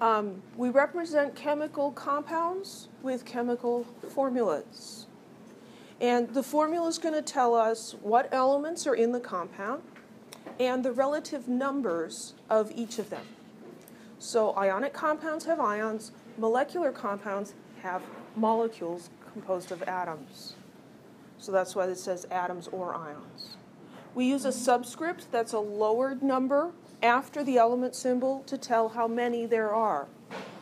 Um, we represent chemical compounds with chemical formulas. And the formula is going to tell us what elements are in the compound and the relative numbers of each of them. So ionic compounds have ions, molecular compounds have molecules composed of atoms. So that's why it says atoms or ions. We use a subscript that's a lowered number after the element symbol to tell how many there are.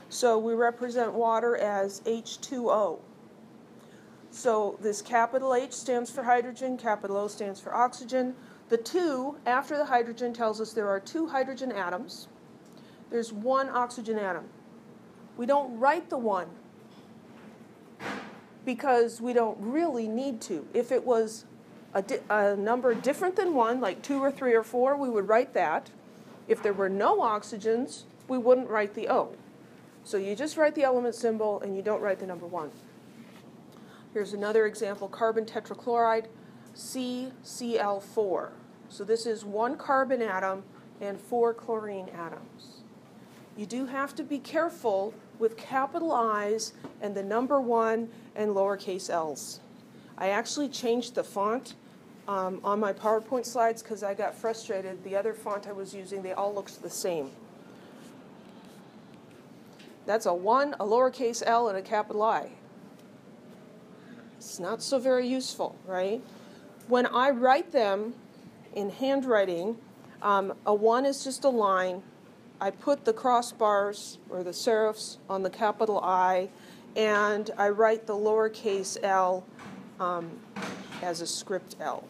So we represent water as H2O. So this capital H stands for hydrogen, capital O stands for oxygen. The 2 after the hydrogen tells us there are two hydrogen atoms. There's one oxygen atom. We don't write the 1 because we don't really need to. If it was a, a number different than 1, like 2 or 3 or 4, we would write that. If there were no oxygens, we wouldn't write the O. So you just write the element symbol and you don't write the number 1. Here's another example carbon tetrachloride, CCl4. So this is one carbon atom and four chlorine atoms. You do have to be careful with capital I's and the number one and lowercase l's. I actually changed the font um, on my PowerPoint slides because I got frustrated. The other font I was using, they all looked the same. That's a 1, a lowercase l, and a capital I. It's not so very useful, right? When I write them in handwriting, um, a 1 is just a line. I put the crossbars or the serifs on the capital I, and I write the lowercase l um, as a script L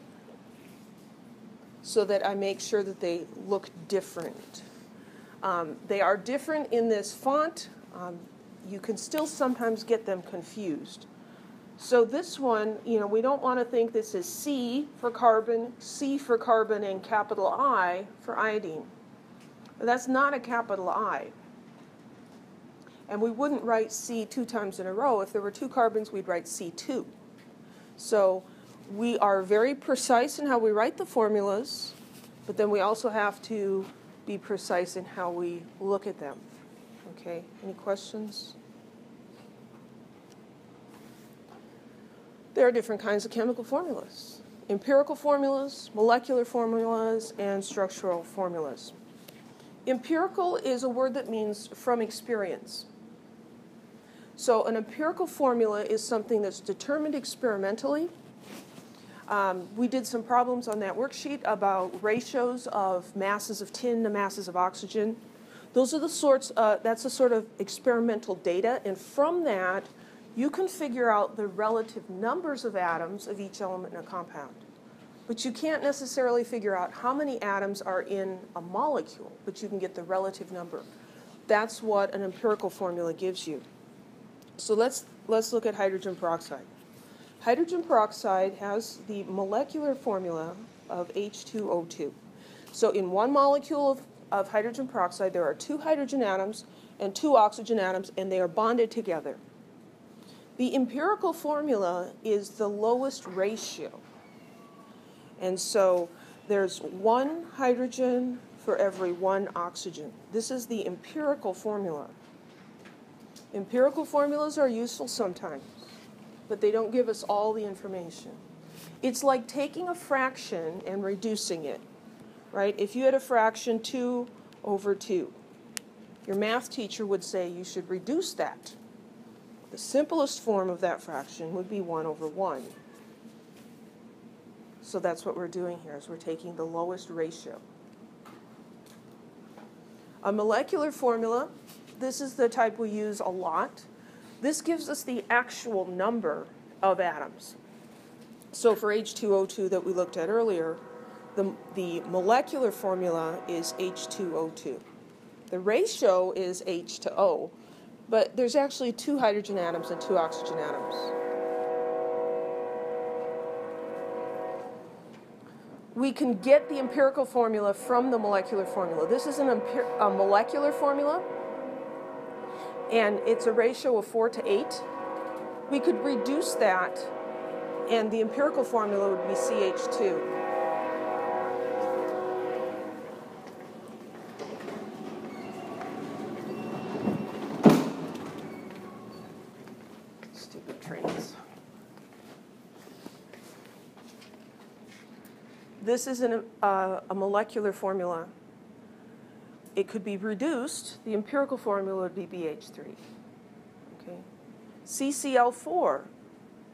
so that I make sure that they look different. Um, they are different in this font. Um, you can still sometimes get them confused. So this one, you know, we don't want to think this is C for carbon, C for carbon, and capital I for iodine. That's not a capital I. And we wouldn't write C two times in a row. If there were two carbons, we'd write C2. So we are very precise in how we write the formulas, but then we also have to be precise in how we look at them. Okay, any questions? There are different kinds of chemical formulas empirical formulas, molecular formulas, and structural formulas. Empirical is a word that means from experience. So, an empirical formula is something that's determined experimentally. Um, we did some problems on that worksheet about ratios of masses of tin to masses of oxygen. Those are the sorts, uh, that's the sort of experimental data, and from that, you can figure out the relative numbers of atoms of each element in a compound. But you can't necessarily figure out how many atoms are in a molecule, but you can get the relative number. That's what an empirical formula gives you. So let's, let's look at hydrogen peroxide. Hydrogen peroxide has the molecular formula of H2O2. So in one molecule of, of hydrogen peroxide, there are two hydrogen atoms and two oxygen atoms, and they are bonded together. The empirical formula is the lowest ratio. And so there's one hydrogen for every one oxygen. This is the empirical formula. Empirical formulas are useful sometimes, but they don't give us all the information. It's like taking a fraction and reducing it, right? If you had a fraction 2 over 2, your math teacher would say you should reduce that the simplest form of that fraction would be 1 over 1. So that's what we're doing here, is we're taking the lowest ratio. A molecular formula, this is the type we use a lot. This gives us the actual number of atoms. So for H2O2 that we looked at earlier, the, the molecular formula is H2O2. The ratio is H to O, but there's actually two hydrogen atoms and two oxygen atoms. We can get the empirical formula from the molecular formula. This is an a molecular formula, and it's a ratio of 4 to 8. We could reduce that, and the empirical formula would be CH2. Stupid trains. This is an, uh, a molecular formula. It could be reduced. The empirical formula would be BH3. Okay. CCl4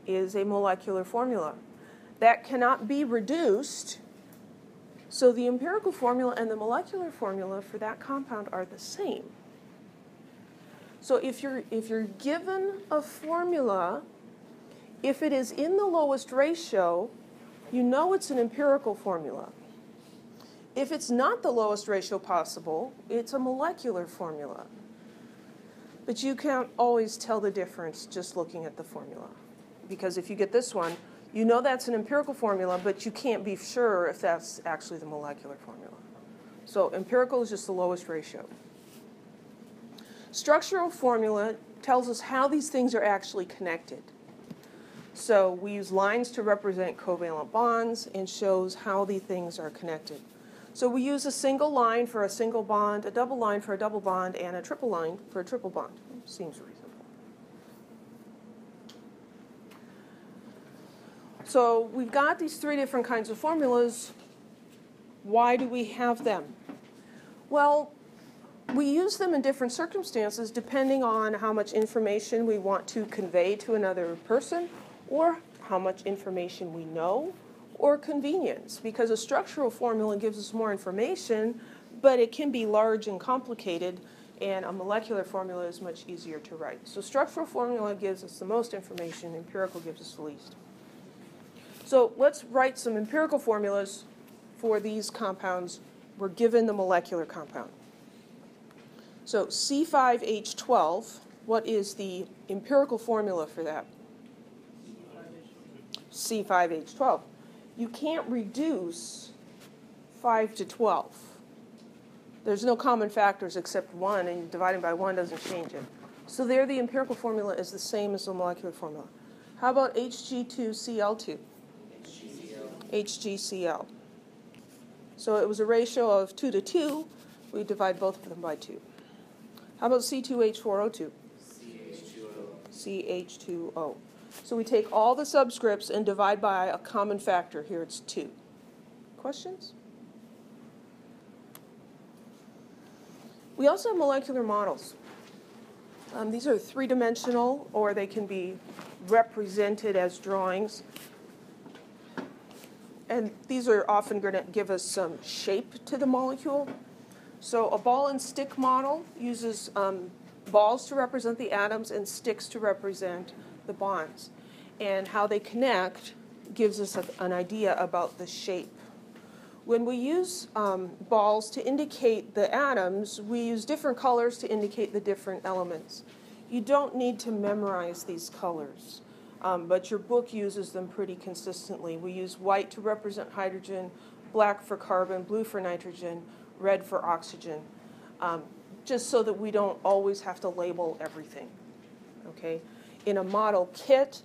is a molecular formula. That cannot be reduced. So the empirical formula and the molecular formula for that compound are the same. So if you're, if you're given a formula, if it is in the lowest ratio, you know it's an empirical formula. If it's not the lowest ratio possible, it's a molecular formula. But you can't always tell the difference just looking at the formula. Because if you get this one, you know that's an empirical formula, but you can't be sure if that's actually the molecular formula. So empirical is just the lowest ratio. Structural formula tells us how these things are actually connected. So we use lines to represent covalent bonds and shows how the things are connected. So we use a single line for a single bond, a double line for a double bond, and a triple line for a triple bond. Seems reasonable. So we've got these three different kinds of formulas. Why do we have them? Well, we use them in different circumstances depending on how much information we want to convey to another person or how much information we know or convenience because a structural formula gives us more information, but it can be large and complicated, and a molecular formula is much easier to write. So structural formula gives us the most information, empirical gives us the least. So let's write some empirical formulas for these compounds. We're given the molecular compound. So C5H12, what is the empirical formula for that? C5H12 you can't reduce 5 to 12. There's no common factors except 1, and dividing by 1 doesn't change it. So there the empirical formula is the same as the molecular formula. How about Hg2Cl2? HgCl. HgCl. So it was a ratio of 2 to 2. We divide both of them by 2. How about C2H4O2? CH2O. CH2O. So we take all the subscripts and divide by a common factor. Here it's 2. Questions? We also have molecular models. Um, these are three dimensional, or they can be represented as drawings. And these are often going to give us some shape to the molecule. So a ball and stick model uses um, balls to represent the atoms and sticks to represent the bonds. And how they connect gives us a, an idea about the shape. When we use um, balls to indicate the atoms, we use different colors to indicate the different elements. You don't need to memorize these colors, um, but your book uses them pretty consistently. We use white to represent hydrogen, black for carbon, blue for nitrogen, red for oxygen, um, just so that we don't always have to label everything. Okay? In a model kit,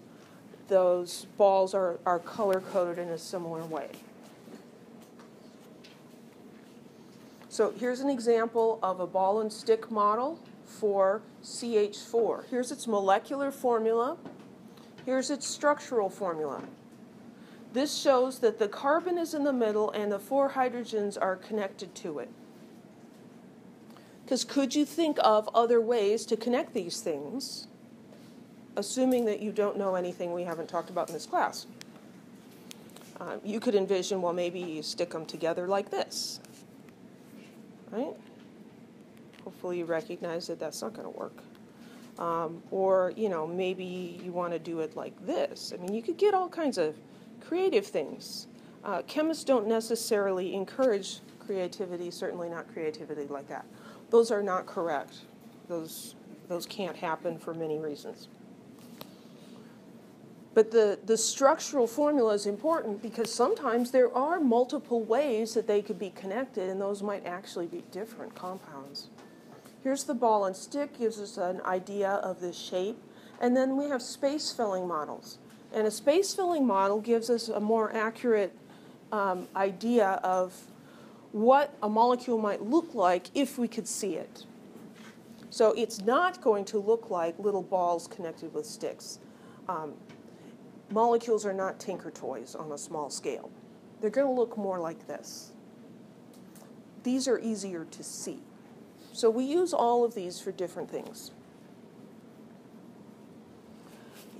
those balls are, are color coded in a similar way. So here's an example of a ball and stick model for CH4. Here's its molecular formula. Here's its structural formula. This shows that the carbon is in the middle and the four hydrogens are connected to it. Because could you think of other ways to connect these things? Assuming that you don't know anything we haven't talked about in this class. Uh, you could envision, well, maybe you stick them together like this, right? Hopefully you recognize that that's not going to work. Um, or, you know, maybe you want to do it like this. I mean, you could get all kinds of creative things. Uh, chemists don't necessarily encourage creativity, certainly not creativity like that. Those are not correct. Those, those can't happen for many reasons. But the, the structural formula is important because sometimes there are multiple ways that they could be connected, and those might actually be different compounds. Here's the ball and stick, gives us an idea of the shape. And then we have space filling models. And a space filling model gives us a more accurate um, idea of what a molecule might look like if we could see it. So it's not going to look like little balls connected with sticks. um, molecules are not tinker toys on a small scale. They're going to look more like this. These are easier to see. So we use all of these for different things.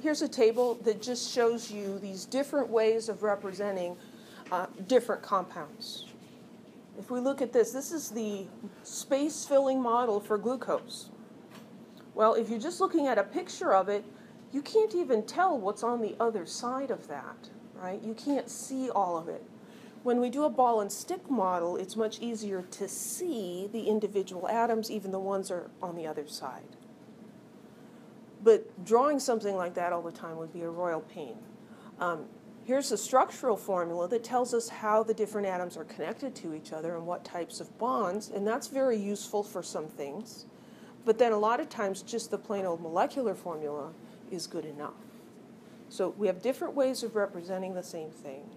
Here's a table that just shows you these different ways of representing uh, different compounds. If we look at this, this is the space filling model for glucose. Well, if you're just looking at a picture of it, you can't even tell what's on the other side of that, right? You can't see all of it. When we do a ball and stick model, it's much easier to see the individual atoms, even the ones are on the other side. But drawing something like that all the time would be a royal pain. Um, here's a structural formula that tells us how the different atoms are connected to each other and what types of bonds, and that's very useful for some things. But then a lot of times, just the plain old molecular formula is good enough. So we have different ways of representing the same thing.